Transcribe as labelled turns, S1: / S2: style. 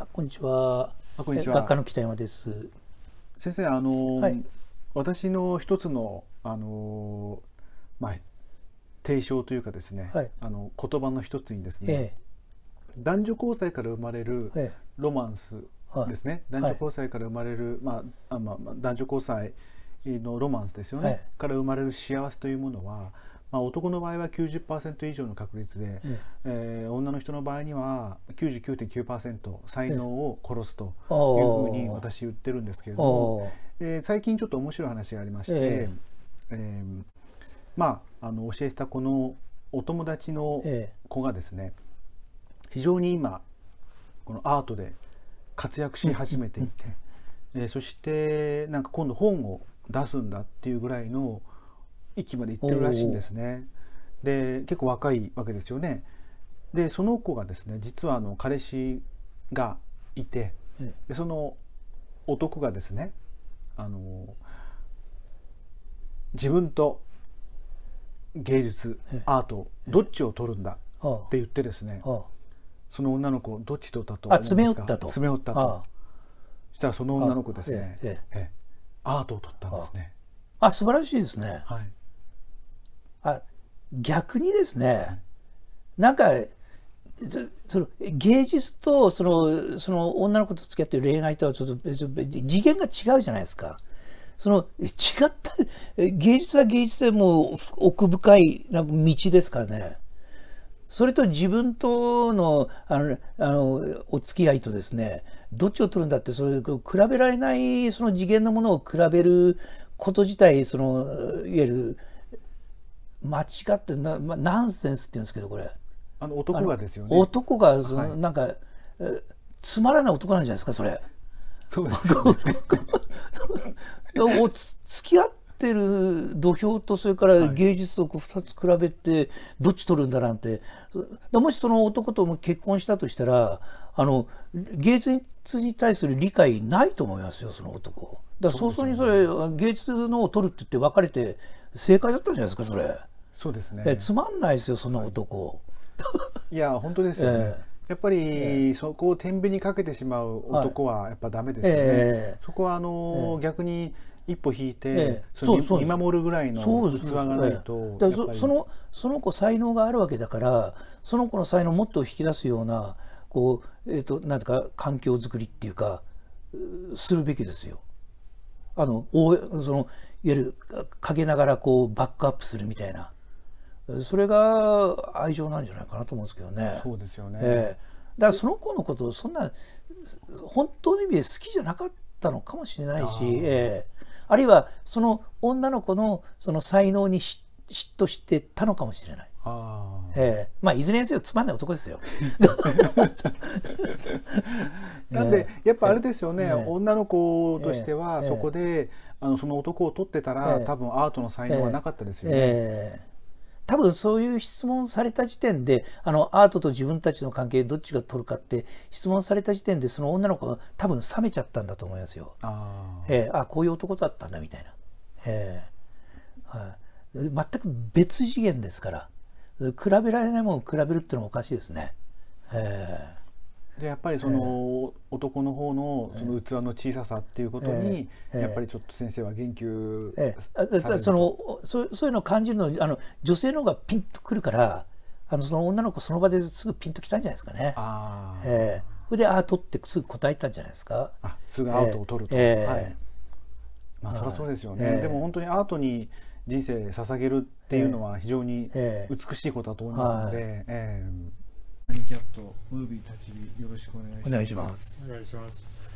S1: あこんにちは。
S2: あこんにちは。
S1: 学科の北山です。
S2: 先生あの、
S1: はい。
S2: 私の一つのあのまあ提唱というかですね、
S1: はい。
S2: あの言葉の一つにですね、
S1: え
S2: 男女交際から生まれる
S1: ええ。
S2: ロマンス
S1: はい
S2: ですね、男女交際から生まれる、まああまあまあ男女交際のロマンスですよね、
S1: はい。
S2: から生まれる幸せというものは、まあ、男の場合は90%以上の確率で、
S1: ええ。
S2: えー女の人の場合には99.9%才能を殺すというふうに私言ってるんですけれども、えー最近ちょっと面白い話がありまして、
S1: え
S2: え。ーまああの教えてたこのお友達の
S1: え
S2: 子がですね非常に今このアートで活躍し始めていて、えーそしてなんか今度本を出すんだっていうぐらいの域まで行ってるらしいんですね。で結構若いわけですよね。でその子がですね実はあの彼氏がいて
S1: え
S2: でその男がですねあの自分と芸術
S1: ええ。
S2: アートどっちを取るんだって言ってですね
S1: あ
S2: その女の子どっち取ったと
S1: あ
S2: 思いますか？
S1: 詰め寄ったと。
S2: 詰め寄ったと。したらその女の子ですねアートを取ったんですね。
S1: あ素晴らしいですね。
S2: はい
S1: あ逆にですね、なんかその芸術とそのその女の子と付き合ってる恋愛とはちょっと次元が違うじゃないですか。その違った芸術は芸術でも奥深い道ですからね。それと自分とのあのあのお付き合いとですねどっちを取るんだってそれ比べられないその次元のものを比べること自体そのいわゆる間違ってな、ま、ナンセンスって言うんですけどこれ。
S2: あの男がですよね。
S1: 男がその、
S2: はい。
S1: なんかえつまらない男なんじゃないですかそれ。
S2: そうですよね
S1: おつ付き合ってる土俵とそれから芸術とこう2つ比べてどっち取るんだなんて。だもしその男とも結婚したとしたらあの芸術に対する理解ないと思いますよその男。だから早々にそれ芸術のを取るって言って別れて正解だったんじゃないですかそれ、
S2: そうですね。
S1: えつまんないですよそんな男、
S2: い。や本当ですよね、
S1: え
S2: やっぱり、そこを天秤にかけてしまう男はやっぱダメですよね、
S1: ええ。
S2: そこはあの、
S1: え
S2: 逆に一歩引いて、
S1: ええ。
S2: そ
S1: うそう
S2: 見守るぐらいの器がないと、
S1: ええ。だから
S2: やっぱり。
S1: そそのその子才能があるわけだからその子の才能をもっと引き出すようなこう、えー、となんていうか環境づくりっていうかうするべきですよ。あのそのいわゆるか陰ながらこうバックアップするみたいな。それが愛情なんじゃないかなと思うんですけどね。
S2: そうですよね、
S1: ええ。だからその子のことをそんな本当の意味で好きじゃなかったのかもしれないしええ。あるいはその女の子のその才能にし嫉妬してたのかもしれない。ええ。まあいずれにせよつまんない男ですよ。
S2: なんでやっぱあれですよね、
S1: ええ。
S2: 女の子としては
S1: ええ。
S2: そこで、あのその男を取ってたら、
S1: ええ。
S2: 多分アートの才能はなかったですよね。
S1: ええ。多分そういう質問された時点であのアートと自分たちの関係どっちが取るかって質問された時点でその女の子は多分冷めちゃったんだと思いますよ。
S2: ああ
S1: ええ。あこういう男だったんだみたいな、ええ。はい、全く別次元ですから比べられないものを比べるっていうのはおかしいですね。え
S2: でやっぱりその、男の方のその器の小ささっていうことに、
S1: ええ。
S2: やっぱりちょっと先生は言及
S1: ええ。そのそうそういうのを感じるのあの女性の方がピンとくるからあのその女の子その場ですぐピンときたんじゃないですかね。
S2: ああ、
S1: ええ。それで「ああ取ってすぐ答えたんじゃないですか。
S2: あすぐアートを取ると、
S1: ええ。
S2: はい。まあそりゃそうですよね、
S1: ええ。
S2: でも本当にアートに人生捧げるっていうのは非常に
S1: ええ
S2: 美しいことだと思いますので、
S1: はい
S2: ええ
S3: ハニキャットムービー立ち火よろしくお願いします。
S1: お願いします。
S4: お願いします。